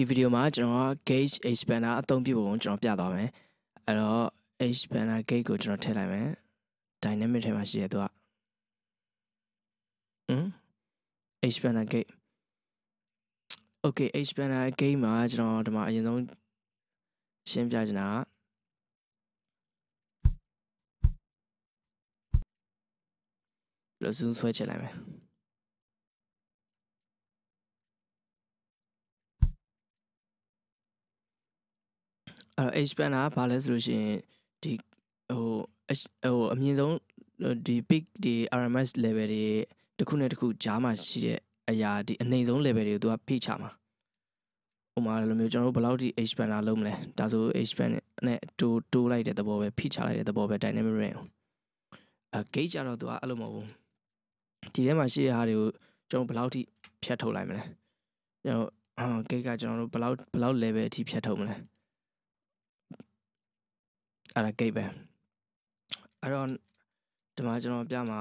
ဒီဗီဒီယိုမှာကျွန်တော်က gauge expander အသုံးပြုပုံကိုကျွန်တော်ပြသွားမယ်အဲ့တော့ expander gauge ကိုကျွန်တော်ထည့်လိုက်မယ် dynamic ထဲမှာရှိရသူကဟမ် expander gauge okay expander gauge မှာကျွန်တော်ဒီမှာအရင်ဆုံးရှင်းပြချင်တာကလို့ zoom ဆွဲချင်လိုက်မယ် အဲ့တော့ H banner ကဘာလဲဆိုလို့ရှိရင်ဒီဟိုဟိုအမြင့်ဆုံးဒီ peak ဒီ RMS level တွေတစ်ခုနဲ့တစ်ခုကြားမှာရှိတဲ့အရာဒီအနှိမ်ဆုံး level တွေကိုသူကဖိချမှာဥပမာလိုမျိုးကျွန်တော်တို့ဘယ်လောက်ထိ H banner လုံးမလဲဒါဆို H banner နဲ့တိုးတိုးလိုက်တဲ့သဘောပဲဖိချလိုက်တဲ့သဘောပဲ dynamic range အဲ gauge ကြတော့သူကအဲ့လိုမဟုတ်ဘူးဒီထဲမှာရှိတဲ့ဟာတွေကိုကျွန်တော်ဘယ်လောက်ထိဖြတ်ထုတ်လိုက်မလဲကျွန်တော် gauge ကကျွန်တော်တို့ဘယ်လောက်ဘယ်လောက် level အထိဖြတ်ထုတ်မလဲ အဲ့ဒါ gate ပဲအဲ့တော့ဒီမှာကျွန်တော်ပြမှာ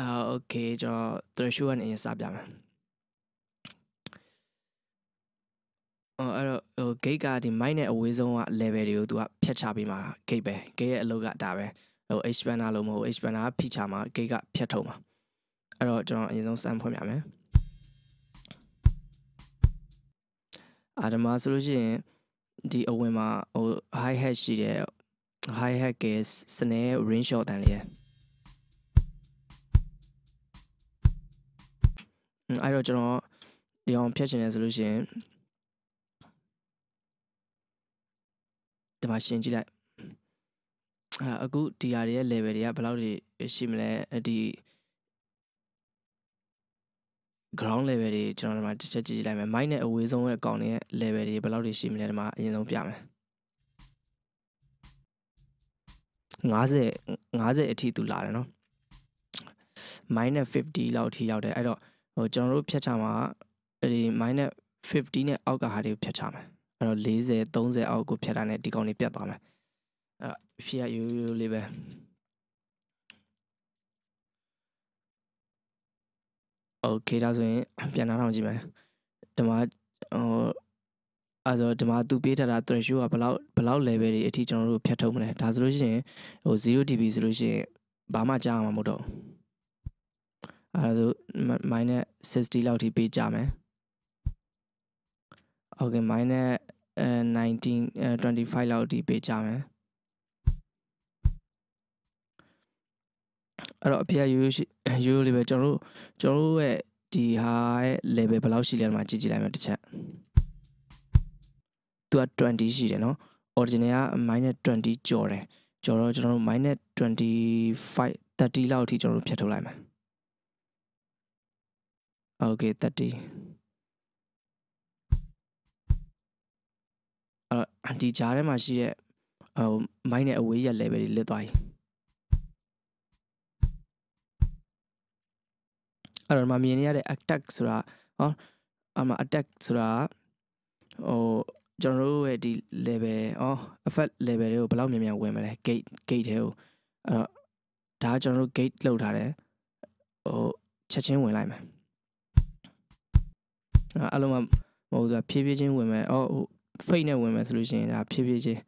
အာ okay ကျွန်တော် threshold ကနေစပြမယ်အော်အဲ့တော့ဟို gate ကဒီ mic နဲ့အဝေးဆုံးက level တွေကိုသူကဖြတ်ချပေးမှာ gate ပဲ gate ရဲ့အလုပ်ကဒါပဲဟို expander လို့မဟုတ် expander ကဖိချမှာ gate ကဖြတ်ထုတ်မှာအဲ့တော့ကျွန်တော်အရင်ဆုံး sum ဖွင့်ပြမယ်အာဒီမှာဆိုလို့ရှိရင် ဒီအဝင်မှာဟို high hat ရှိတယ် high hat ကစနေ range shot တန်လေးရအဲ့တော့ကျွန်တော်ဒီအောင်ဖြတ်ချင်တယ်ဆိုလို့ရှိရင်ဒီမှာရှင်းကြည့်လိုက်အခုဒီဟာတွေရဲ့ level တွေကဘယ်လောက်ရှိမလဲဒီ ground level တွေကျွန်တော်ဒီမှာတစ်ချက်ကြည့်လိုက်မယ် mic နဲ့အဝေးဆုံးရဲ့အကောင်တွေရဲ့ level တွေဘယ်လောက်တွေရှိမလဲဒီမှာအရင်ဆုံးပြမယ်50 50အထိသူလာတယ်နော် minus 50လောက်အထိရောက်တယ်အဲ့တော့ဟိုကျွန်တော်တို့ဖြတ်ချမှာအဲ့ဒီ minus 50နဲ့အောက်ကဟာတွေကိုဖြတ်ချမယ်အဲ့တော့40 30အောက်ကိုဖြတ်တာနဲ့ဒီကောင်တွေပြတ်သွားမယ်အဲ့ဖြည့်ရရိုးရိုးလေးပဲ โอเคဒါဆိုရင်ပြန်နားထောင်ကြည့်မယ်ဒီမှာဟိုအဲဆိုဒီမှာသူပေးထားတာ threshold ကဘယ်လောက်ဘယ်လောက် level တွေအထိကျွန်တော်တို့ဖြတ်ထုတ်မလဲဒါဆိုလို့ရှိရင်ဟို0 dB ဆိုလို့ရှိရင်ဘာမှကြားမှာမဟုတ်တော့အဲဆို minus 60လောက်ထိပေးကြမယ် okay minus 19 25လောက်ထိပေးကြမယ် အဲ့တော့အဖေကရိုးရိုးရိုးလေးပဲကျွန်တော်တို့ကျွန်တော်တို့ရဲ့ဒီဟာရဲ့ level ဘယ်လောက်ရှိလဲမှာကြည့်ကြည့်လိုက်မယ်တစ်ချက်သူက20ရှိတယ်နော် original က -20 ကျော်တယ်ကျော်တော့ကျွန်တော်တို့ -25 30လောက်အထိကျွန်တော်တို့ဖြတ်ထုတ်လိုက်မယ် okay 30အဲ့ဒီကြားထဲမှာရှိတဲ့ဟိုမိုင်းနဲ့အဝေးရ level တွေလစ်သွားပြီ အဲ့တော့မမြင်ရတဲ့ attack ဆိုတာဟောအမ attack ဆိုတာဟိုကျွန်တော်တို့ရဲ့ဒီ level အော် effect level တွေကိုဘယ်လောက်မြန်မြန်ဝင်မလဲ gate gate တွေကိုအဲ့တော့ဒါကကျွန်တော်တို့ gate လောက်ထားတယ်ဟိုချက်ချင်းဝင်လိုက်မယ်အဲ့လိုမှမဟုတ်ဘူးဖြည်းဖြည်းချင်းဝင်မယ်အော်ဟို fake နဲ့ဝင်မယ်ဆိုလို့ရှိရင်ဒါဖြည်းဖြည်းချင်း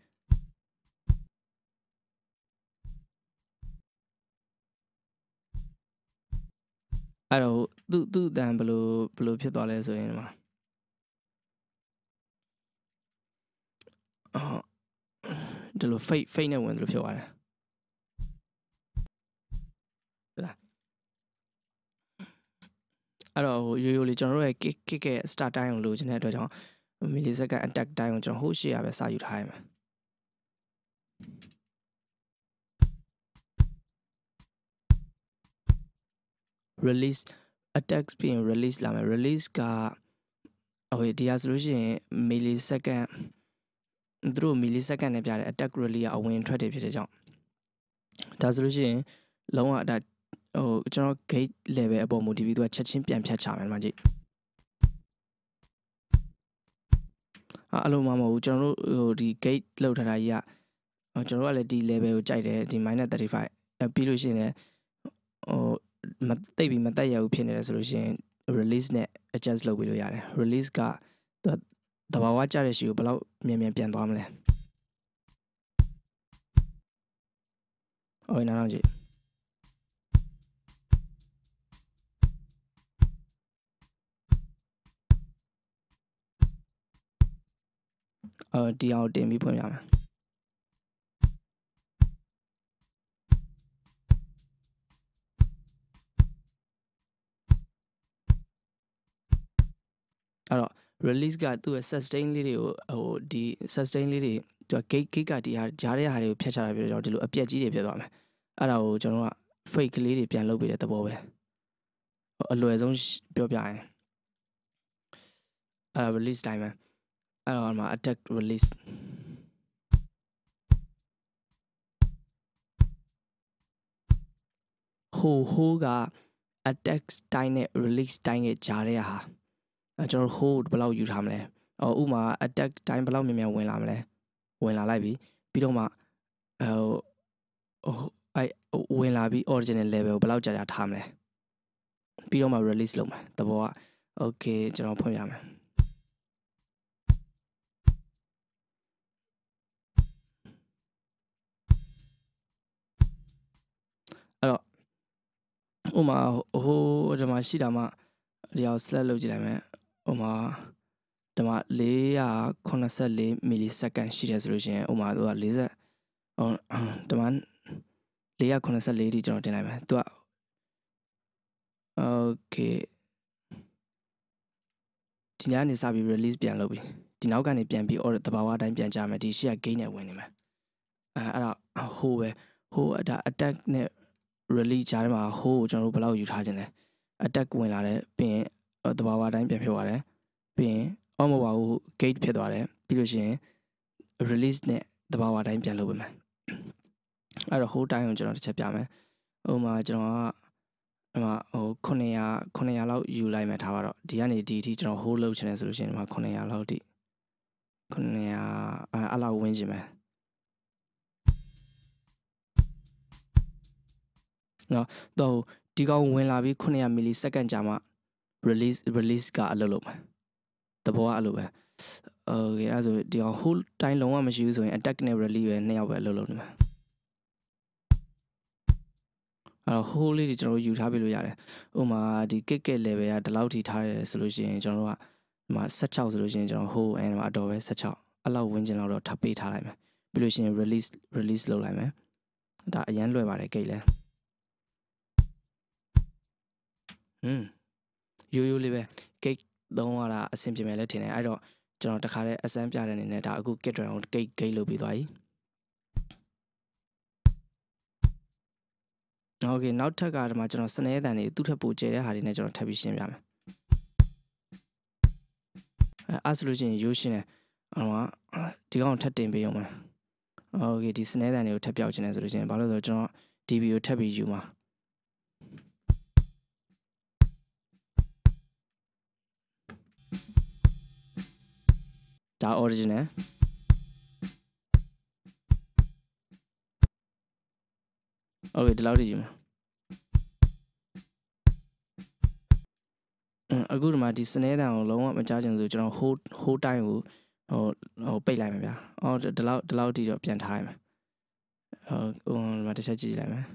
အဲ့တော့သူ့သူ့အတန်ဘယ်လိုဘယ်လိုဖြစ်သွားလဲဆိုရင်ဒီမှာအော်ဒီလို fake fake နဲ့ဝင်တယ်လို့ဖြစ်သွားတယ်ဟုတ်လားအဲ့တော့ဟိုရိုးရိုးလေးကျွန်တော်တို့ရဲ့ kick kick ရဲ့ start time ကိုလိုချင်တဲ့အတွက်ကြောင့် millisecond attack time ကိုကျွန်တော်ဟိုရှေ့ရပဲစာယူထားရမှာ release attacks ပြီးရင် release လာမယ် release ကဟိုဒီဟာဆိုလို့ရှိရင် millisecond သူတို့ millisecond နဲ့ပြတယ် attack release ကအဝင်ထွက်တယ်ဖြစ်တဲ့ကြောင့်ဒါဆိုလို့ရှိရင်လုံးဝဒါဟိုကျွန်တော် gate level အပေါ်မူတည်ပြီးသူကချက်ချင်းပြန်ဖြတ်ချမယ်ဒီမှာကြည့်အဲ့လိုမှမဟုတ်ဘူးကျွန်တော်တို့ဟိုဒီ gate လောက်ထားတာကြီးကကျွန်တော်တို့ကလည်းဒီ level ကိုကြိုက်တယ်ဒီ -35 ပြီးလို့ရှိရင်လည်းဟို မသိပ်ပြီးမတက်ရဘူးဖြစ်နေတယ်ဆိုလို့ရှိရင် release နဲ့ adjust လုပ်ပေးလို့ရတယ် release ကသူတဘာဝကြတဲ့ရှီကိုဘယ်လောက်မြန်မြန်ပြန်သွားမလဲဟုတ်နားတော့ကြည့်အော်ဒီအောင်တင်ပြီးဖွင့်ပြမယ် အဲ့တော့ release ကသူ့ရဲ့ sustain လေးတွေကိုဟိုဒီ sustain လေးတွေသူက gate gate ကဒီဟာဂျားတဲ့ဟာတွေကိုဖျက်ချတာပြောတော့ဒီလိုအပြက်ကြီးတွေဖြစ်သွားမယ်အဲ့ဒါကိုကျွန်တော်က fake ကလေးတွေပြန်လုပ်ပေးတဲ့သဘောပဲအလွယ်ဆုံးပြောပြရင်အဲ့ release time ပဲအဲ့တော့မှာ attack release ဟိုဟိုးက attack တိုင်းနဲ့ release တိုင်းရဲ့ဂျားတဲ့ဟာအဲ ကျွန်တော် hold ဘယ်လောက်ယူထားမလဲအော်ဥမာ attack တိုင်းဘယ်လောက်မြန်မြန်ဝင်လာမလဲဝင်လာလိုက်ပြီပြီးတော့မှအဲဟိုအဲဝင်လာပြီး original level ကိုဘယ်လောက်ကြာကြာထားမလဲပြီးတော့မှ release လုပ်မယ်တဘောက okay ကျွန်တော်ဖွင့်ပြမယ်အဲ့တော့ဥမာဟိုဒီမှာရှိတာမှဒီအောင် select လုပ်ကြည့်လိုက်မယ် ဥမာဒီမှာ484မီလီစက္ကန့်ရှိတယ်ဆိုလို့ရှိရင်ဥမာသူက40ဟိုဒီမှာ484ဒီကျွန်တော်တင်လိုက်မယ်သူက okay ဒီညနေစပြီး release ပြန်လုပ်ပြီဒီနောက်ကနေပြန်ပြီး order တဘာဝအတိုင်းပြန်ကြမယ်ဒီရှိက gain နဲ့ဝင်နေမယ်အဲအဲ့ဒါဟိုပဲဟိုဒါ attack နဲ့ release ကြားထဲမှာဟိုးကိုကျွန်တော်တို့ဘယ်လောက်ယူထားခြင်းလဲ attack ဝင်လာတယ်ပြီးရင် တဘာဝအတိုင်းပြန်ဖြစ်သွားတယ်ပြီးရင်အော်မပါဘူး gate ဖြစ်သွားတယ်ပြီးလို့ရှိရင် release နဲ့တဘာဝအတိုင်းပြန်လုပ်ပေးမယ်အဲ့တော့ whole time ကိုကျွန်တော်တစ်ချက်ပြမယ်ဟိုမှာကျွန်တော်ကဒီမှာဟို900 900လောက်ယူလိုက်မယ်ထားပါတော့ဒီကနေဒီအထိကျွန်တော် hold လုပ်ချင်တယ်ဆိုလို့ရှိရင်ဒီမှာ900လောက်တိ900အဲ့လောက်ဝင်ချင်မယ်နော်တော့ဒီကောင်ဝင်လာပြီး900 milli second ကြာမှ release release ကအလုပ်လုပ်မယ်တဘောကအဲ့လိုပဲโอเคအဲ့ဆိုဒီအောင် whole time လုံးဝမရှိဘူးဆိုရင် attack နဲ့ release ပဲနှစ်ယောက်ပဲအလုပ်လုပ်နေမှာအဲ့တော့ whole လေးတွေကျွန်တော်တို့ယူထားပေးလို့ရတယ်ဥပမာဒီ kick kick level ကဒီလောက်ထိထားရတယ်ဆိုလို့ရှိရင်ကျွန်တော်တို့ကဒီမှာ16ဆိုလို့ရှိရင်ကျွန်တော် whole အဲမှာအတော်ပဲ16အဲ့လောက်ဝင်းကျင်လောက်တော့ထပ်ပေးထားလိုက်မယ်ပြီးလို့ရှိရင် release release လုပ်လိုက်မယ်ဒါအရန်လွယ်ပါတယ် kick လဲဟွန်း ရိုးရိုးလေးပဲ cake သုံးရတာအဆင်ပြေမယ်လဲထင်တယ်အဲ့တော့ကျွန်တော်တခါတည်းအစမ်းပြတဲ့အနေနဲ့ဒါအခု kit drum ကို cake cake လုပ်ပြီးသွားပြီโอเคနောက်ထပ်ကဒီမှာကျွန်တော်စနေတန်တွေသူ့ထပ်ပိုကျဲတဲ့ဟာတွေနဲ့ကျွန်တော်ထပ်ပြီးရှင်းပြမယ်အဲအဲ့ဆိုလို့ရှိရင်ရိုးရှင်းတယ်ဟိုမှာဒီကောင်ထပ်တင်ပေးအောင်မလားโอเคဒီစနေတန်တွေကိုထပ်ပြောက်ခြင်းလဲဆိုလို့ရှိရင်ဘာလို့လဲဆိုတော့ကျွန်တော် DB ကိုထပ်ပြီးယူမှာ ဒါ original โอเคဒီလောက်ထိယူမယ်အခုဒီမှာဒီစနေတန်ကိုလုံးဝမကြားချင်ဆိုကျွန်တော် hold hold time ကိုဟိုဟိုပိတ်လိုက်မယ်ဗျာအော်ဒီလောက်ဒီလောက်ထိတော့ပြန်ထားရမယ်ဟိုဒီမှာတစ်ချက်ကြည့်လိုက်မယ်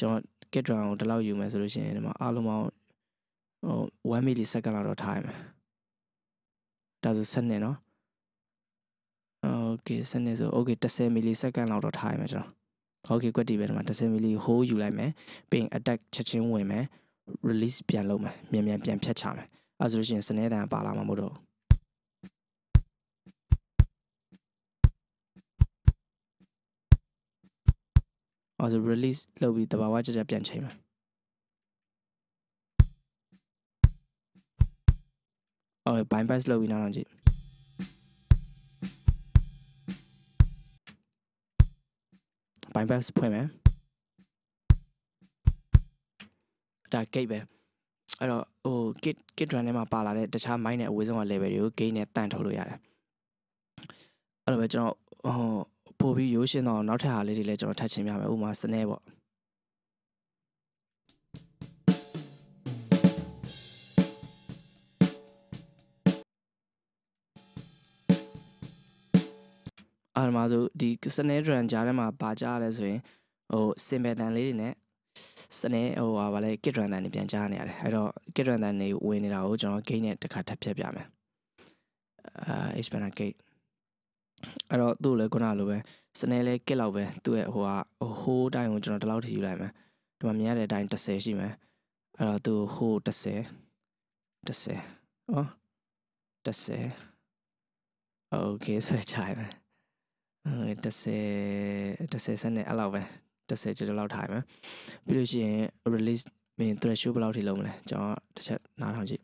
ကျွန်တော် get drum ကိုဒီလောက်ယူမယ်ဆိုလို့ရှိရင်ဒီမှာအားလုံးပေါင်းဟို1 milli second လောက်တော့ထားရမယ်ဒါဆို7နှစ်နော်โอเ okay စနစ်ဆို okay 10 milli second လောက်တော့ထားရမယ်ကျွန်တော် okay ကွက်တီပဲဒီမှာ10 milli hold ယူလိုက်မယ်ပြီးရင် attack ချက်ချင်းဝင်မယ် release ပြန်လုပ်မယ်မြန်မြန်ပြန်ဖြတ်ချမယ်အဲဆိုလို့ရှိရင်စနေတန်ပါလာမှာမဟုတ်တော့အဲဆို release လုပ်ပြီးတဘာဝကြကြပြန်ချိန်မယ်အော် bypass လုပ်ပြီးနောက်တော့ကြည့် bypass ဖွင့်မယ်ဒါ gate ပဲအဲ့တော့ဟို kit kit run ထဲမှာပါလာတဲ့တခြား mine နဲ့အဝေးဆုံးက level တွေကို gain နဲ့တန့်ထုတ်လို့ရတယ်အဲ့လိုပဲကျွန်တော်ဟိုပို့ပြီးရိုးရှင်းတော့နောက်ထပ်ဟာလေးတွေလည်းကျွန်တော်ထပ်ချင်းပြမယ်ဥပမာစနေပေါ့ မှာဆိုဒီစနေဒရန်ကြားထဲမှာပါကြားရလဲဆိုရင်ဟိုစင်ပယ်တန်လေးတွေနဲ့စနေဟိုဟာဗာလဲကစ်ဒရန်တန်တွေပြန်ကြားနေရတယ်အဲ့တော့ကစ်ဒရန်တန်တွေဝင်နေတာကိုကျွန်တော် gate နဲ့တစ်ခါထပ်ဖြတ်ပြမယ်အာ expander gate အဲ့တော့သူ့လည်းခုနလိုပဲစနေလဲကစ်လောက်ပဲသူ့ရဲ့ဟိုဟာဟိုးတိုင်းကိုကျွန်တော်ဒီလောက်ထိယူလိုက်မယ်ဒီမှာမြင်ရတဲ့အတိုင်း30ရှိမယ်အဲ့တော့သူဟိုး30 30ဟော30 okay ဆွဲချလိုက်မယ် 30 30စနစ်အဲ့လောက်ပဲ30ကျော်လောက်ထားရမယ်ပြီးလို့ရှိရင် release မင်း threshold ဘယ်လောက်ထိလုံးမလဲကျွန်တော်တစ်ချက်နားထောင်ကြည့်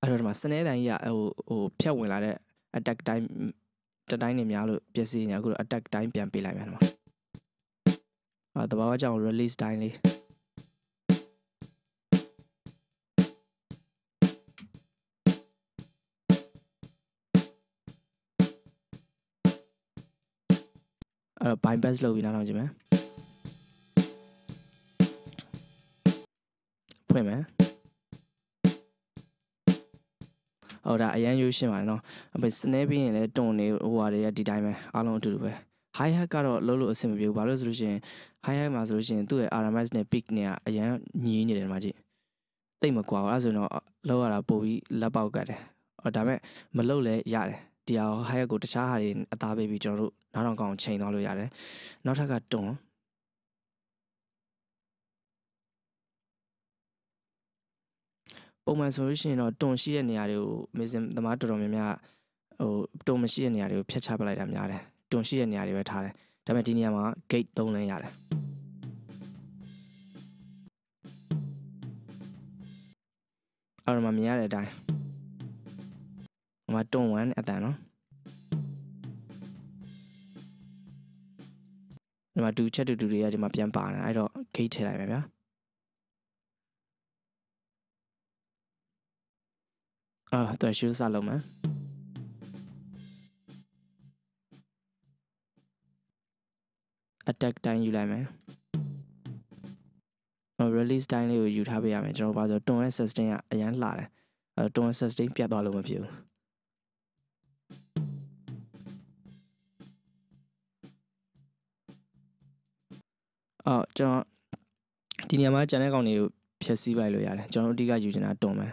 အဲ့တော့ဒီမှာစနေတိုင်းကြီးကဟိုဟိုဖြတ်ဝင်လာတဲ့ attack တိုင်းတတိုင်းနေများလို့ပျက်စီးနေအခုတော့ attack တိုင်းပြန်ပေးလိုက်မယ်ဒီမှာအာတဘာဝကြောင့် release တိုင်းလေး အဲ့တော့ bypass လုပ်ပြီးနားထောင်ကြည့်မယ်ဖွင့်မယ်ဟိုဒါအရန်ယူရှင်းပါတယ်နော်အမေစနေပြီးရင်လည်းတွန်နေဟိုဟာတွေကဒီတိုင်းပဲအားလုံးအတူတူပဲ high hat ကတော့လုံးလို့အဆင်မပြေဘူးဘာလို့ဆိုလို့ရှိရင် high hat မှာဆိုလို့ရှိရင်သူ့ရဲ့ RMS နဲ့ peak နဲ့ကအရန်ညီနေတယ်မှာကြည့်တိတ်မကွာဘူးအဲဆိုတော့လောက်ရတာပို့ပြီးလက်ပေါက်ကတ်တယ်အော်ဒါပေမဲ့မလုပ်လဲရတယ် ဒီဟာ high hat ကိုတခြားဟာတွေအသားပေးပြီးကျွန်တော်တို့နောက်တော့ကောင်ချိန်သွားလို့ရတယ်နောက်ထပ်ကတွန်ပုံမှန်ဆိုလို့ရှိရင်တော့တွန်ရှိတဲ့နေရာတွေကိုမစ်စင်သမားတော်တော်များများဟိုတွန်မရှိတဲ့နေရာတွေကိုဖျက်ချပလိုက်တာများတယ်တွန်ရှိတဲ့နေရာတွေပဲထားတယ်ဒါပေမဲ့ဒီနေရာမှာ gate 3လမ်းရတယ်အဲ့တော့မှမြင်ရတဲ့အတိုင်း ဟိုမှာတွန်1အတန်နော်ဒီမှာ2ချက်တူတူတွေကဒီမှာပြန်ပါနေအဲ့တော့ gate ထည့်လိုက်မယ်ဗျာအာတော့ရှုစလုံးမယ် attack တိုင်းယူလိုက်မယ် release တိုင်းလေးကိုယူထားပေးရမယ်ကျွန်တော်ဘာဆိုတွန်ရဲ့ sustain ကအရန်လှတယ်အဲတွန် sustain ပြတ်သွားလို့မဖြစ်ဘူး အော်ကျွန်တော်ဒီနေရာမှာကျန်တဲ့ကောင်တွေကိုဖြည့်ဆည်းလိုက်လို့ရတယ်ကျွန်တော်အဓိကယူချင်တာတွန်မယ်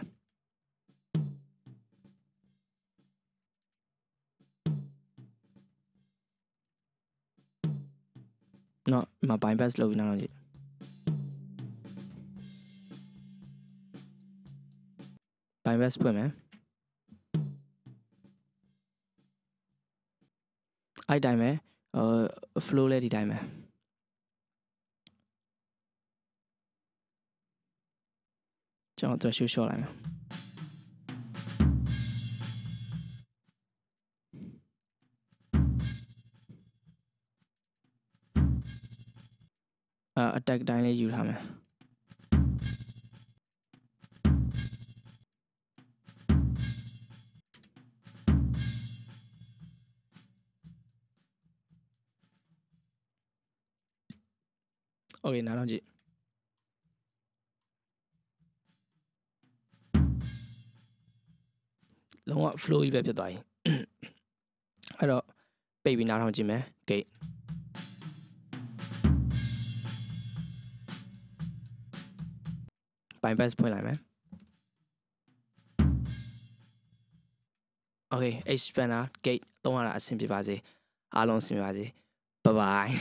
နော်မ bypass လုပ်ပြီးနောက်တော့ကြည့် bypass ဖွင့်မယ်အဲ့တိုင်းပဲဟို flow လဲဒီတိုင်းပဲ ကျွန်တော် threshold short လိုက်မယ်အာ attack တိုင်းလေးယူထားမယ်โอ flow ကြီးပဲဖြစ်သွားပြီအဲ့တော့ပိတ်ပြီးနားထောင်ကြည့်မယ် gate ပိုင်ဘတ်ဖွင့်လိုက်မယ် Okay H spanner gate သုံးရတာအဆင်ပြေပါစေအားလုံးအဆင်ပြေပါစေ bye bye